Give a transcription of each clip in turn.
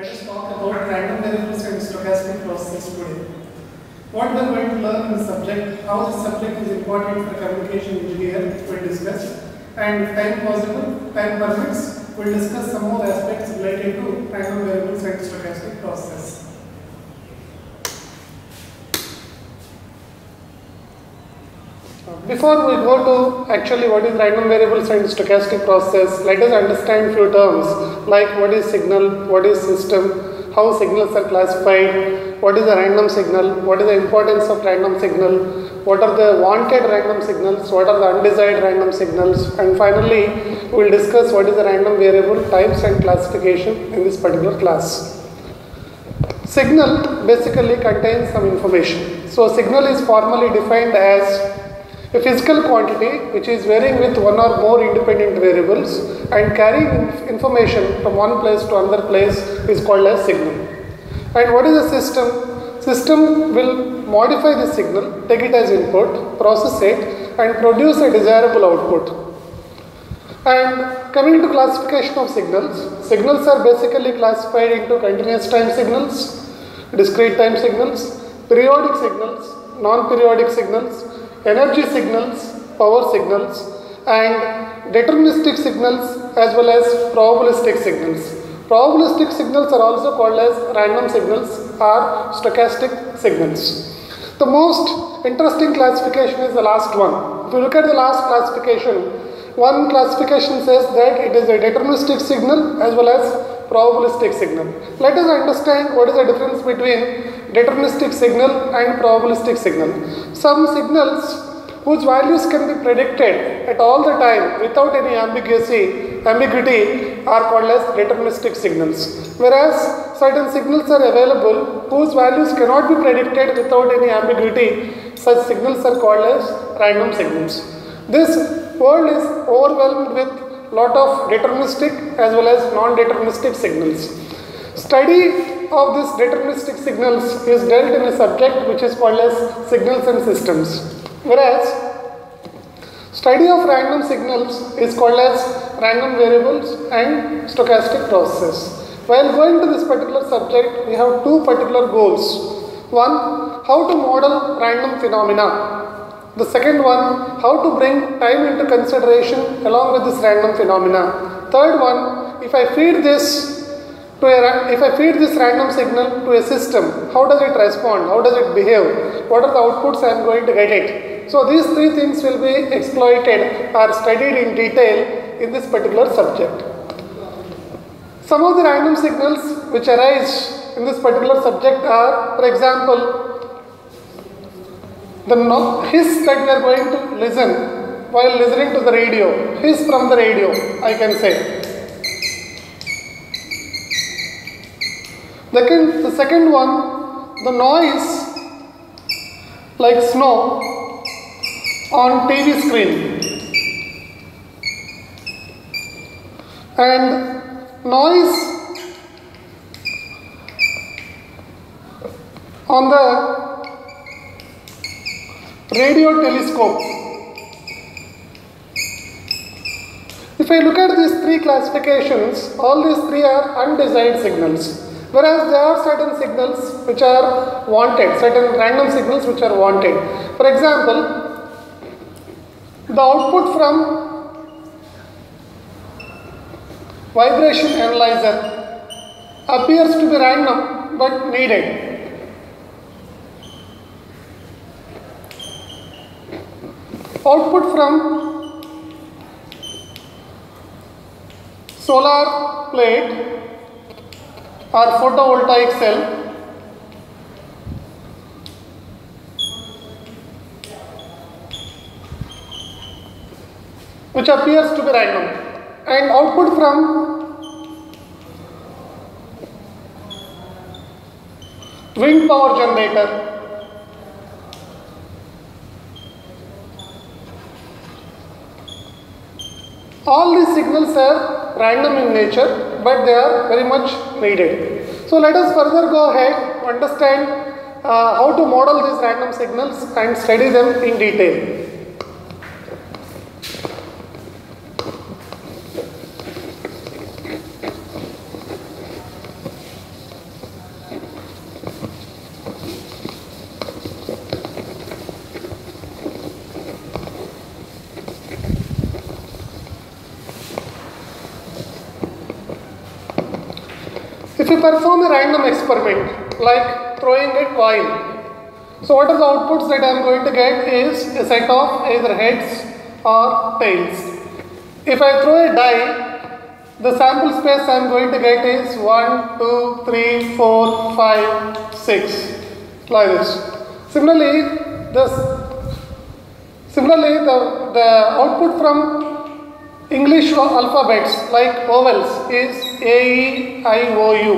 Let us talk about random variables and stochastic processes today. What we are going to learn in the subject, how the subject is important for communication engineer, we will discuss. And if time possible, time permits, we will discuss some more aspects related to random variables and stochastic processes. Before we go to actually what is random variables and stochastic process, let us understand few terms like what is signal, what is system, how signals are classified, what is a random signal, what is the importance of random signal, what are the wanted random signals, what are the undesired random signals, and finally we will discuss what is the random variable types and classification in this particular class. Signal basically contains some information. So signal is formally defined as a physical quantity which is varying with one or more independent variables and carrying information from one place to another place is called as signal. And what is a system? System will modify the signal, take it as input, process it and produce a desirable output. And coming to classification of signals, signals are basically classified into continuous time signals, discrete time signals, periodic signals, non-periodic signals, energy signals, power signals and deterministic signals as well as probabilistic signals. Probabilistic signals are also called as random signals or stochastic signals. The most interesting classification is the last one. If you look at the last classification, one classification says that it is a deterministic signal as well as probabilistic signal. Let us understand what is the difference between deterministic signal and probabilistic signal. Some signals whose values can be predicted at all the time without any ambiguity, ambiguity are called as deterministic signals. Whereas certain signals are available whose values cannot be predicted without any ambiguity, such signals are called as random signals. This world is overwhelmed with lot of deterministic as well as non-deterministic signals. Study of this deterministic signals is dealt in a subject which is called as signals and systems. Whereas study of random signals is called as random variables and stochastic processes. While going to this particular subject, we have two particular goals. One, how to model random phenomena. The second one, how to bring time into consideration along with this random phenomena. Third one, if I feed this to a, if I feed this random signal to a system, how does it respond? How does it behave? What are the outputs I am going to get it? So these three things will be exploited or studied in detail in this particular subject. Some of the random signals which arise in this particular subject are, for example, the hiss that we are going to listen while listening to the radio, hiss from the radio, I can say. The second one, the noise like snow on TV screen and noise on the radio telescope. If I look at these three classifications, all these three are undesired signals. Whereas there are certain signals which are wanted, certain random signals which are wanted. For example, the output from vibration analyzer appears to be random but needed. Output from solar plate or photovoltaic cell which appears to be random and output from wind power generator all these signals are random in nature but they are very much needed. So let us further go ahead understand uh, how to model these random signals and study them in detail You perform a random experiment like throwing a coin, so what are the outputs that I am going to get is a set of either heads or tails. If I throw a die, the sample space I am going to get is 1, 2, 3, 4, 5, 6 like this. Similarly, this similarly the, the output from English alphabets like vowels is A, E, I, O, U.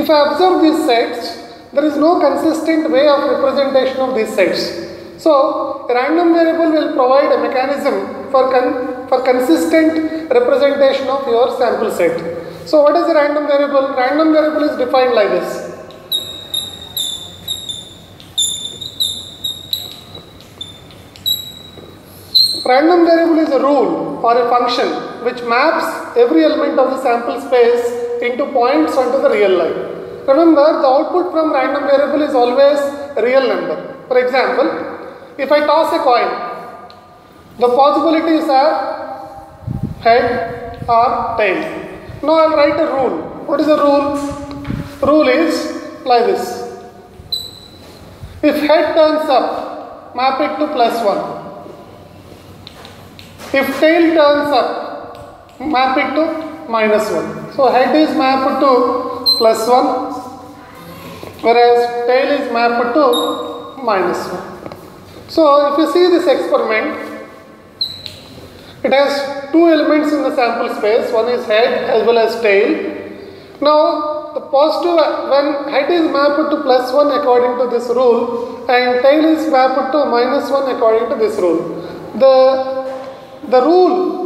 If I observe these sets, there is no consistent way of representation of these sets. So, a random variable will provide a mechanism for, con for consistent representation of your sample set. So, what is a random variable? Random variable is defined like this. Random variable is a rule or a function which maps every element of the sample space into points onto the real line. Remember, the output from random variable is always a real number. For example, if I toss a coin, the possibilities are head or tail. Now I'll write a rule. What is the rule? Rule is like this. If head turns up, map it to plus 1. If tail turns up, map it to minus 1. So head is mapped to plus 1 whereas tail is mapped to minus 1. So if you see this experiment, it has two elements in the sample space, one is head as well as tail. Now the positive, when head is mapped to plus 1 according to this rule and tail is mapped to minus 1 according to this rule. The, the rule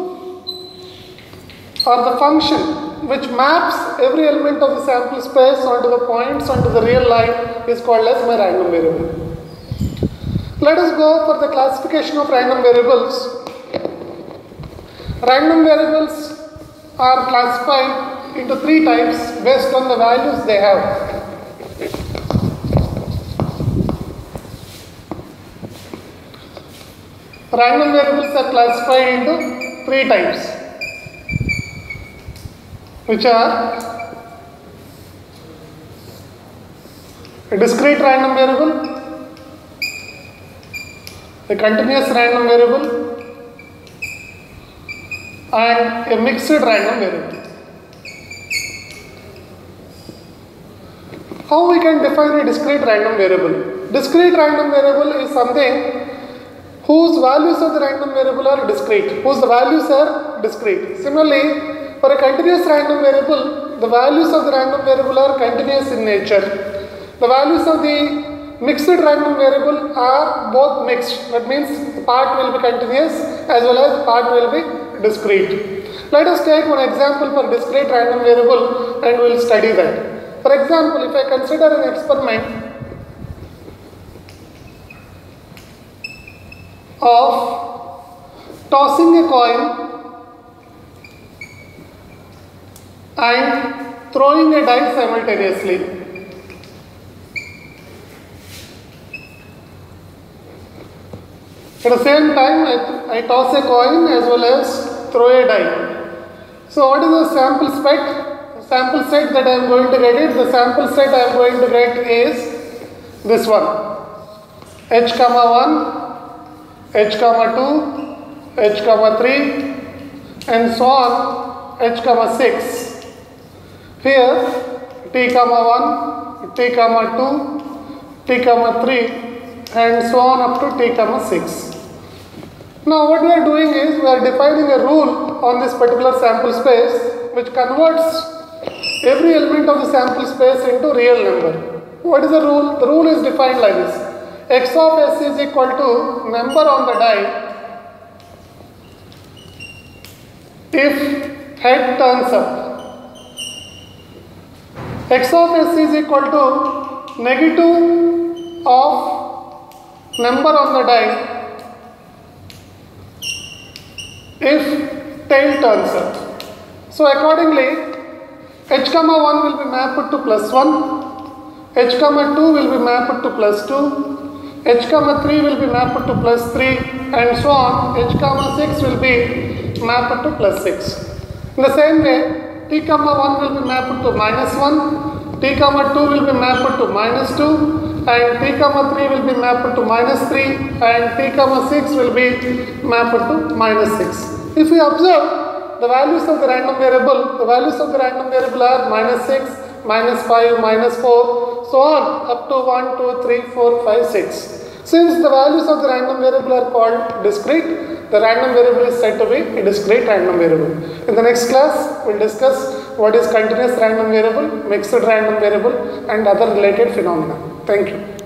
or the function which maps every element of the sample space onto the points onto the real line is called as my random variable. Let us go for the classification of random variables. Random variables are classified into three types based on the values they have. Random variables are classified into three types, which are a discrete random variable, a continuous random variable, and a mixed random variable. How we can define a discrete random variable? Discrete random variable is something whose values of the random variable are discrete, whose values are discrete. Similarly, for a continuous random variable, the values of the random variable are continuous in nature. The values of the mixed random variable are both mixed. That means part will be continuous as well as part will be discrete. Let us take one example for discrete random variable and we will study that. For example, if I consider an experiment of tossing a coin and throwing a die simultaneously. At the same time, I, I toss a coin as well as throw a die. So, what is the sample set? Sample set that I am going to get it. The sample set I am going to get is this one h comma 1 h comma 2 h comma 3 and so on h comma 6 here t comma 1 t comma 2 t comma 3 and so on up to t comma 6 now what we are doing is we are defining a rule on this particular sample space which converts every element of the sample space into real number. What is the rule? The rule is defined like this x of s is equal to number on the die if head turns up. x of s is equal to negative of number on the die if tail turns up. So accordingly h comma 1 will be mapped to plus 1, h comma 2 will be mapped to plus 2, h comma 3 will be mapped to plus 3 and so on h comma 6 will be mapped to plus 6 in the same way t comma 1 will be mapped to minus 1, t comma 2 will be mapped to minus 2 and t comma 3 will be mapped to minus 3 and t comma 6 will be mapped to minus 6. If we observe the values of the random variable, the values of the random variable are minus 6, minus 5, minus 4, so on up to 1, 2, 3, 4, 5, 6. Since the values of the random variable are called discrete, the random variable is said to be a discrete random variable. In the next class, we'll discuss what is continuous random variable, mixed random variable and other related phenomena. Thank you.